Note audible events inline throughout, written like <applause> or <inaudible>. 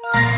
you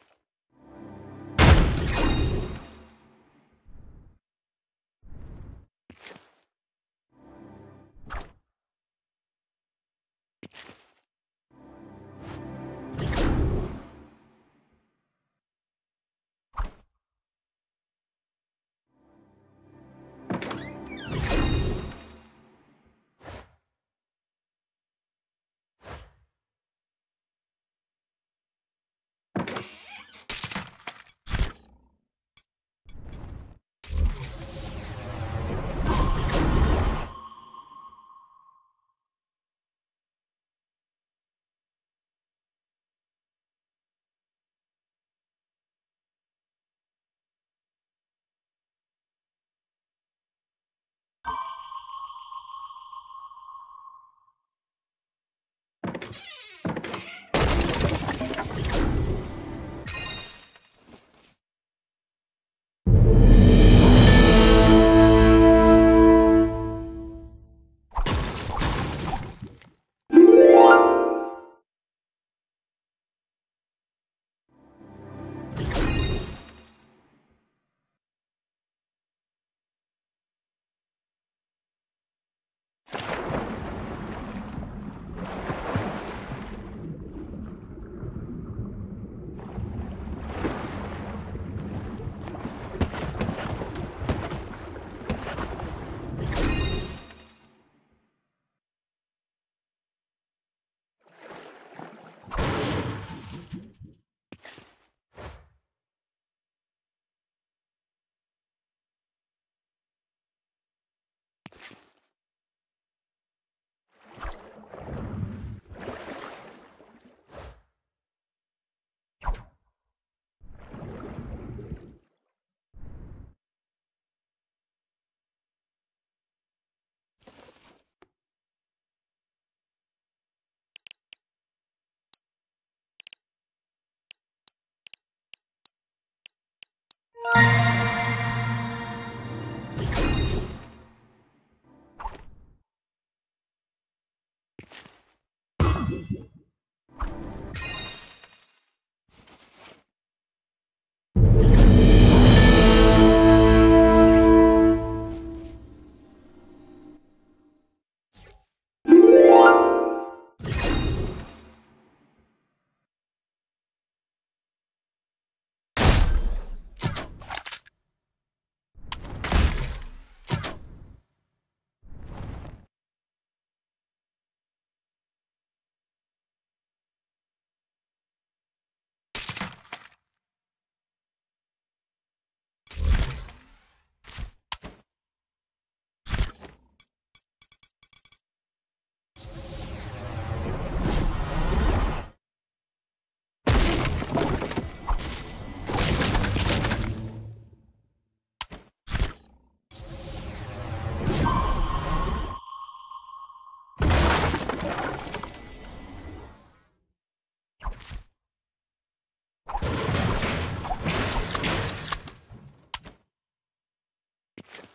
you <laughs> you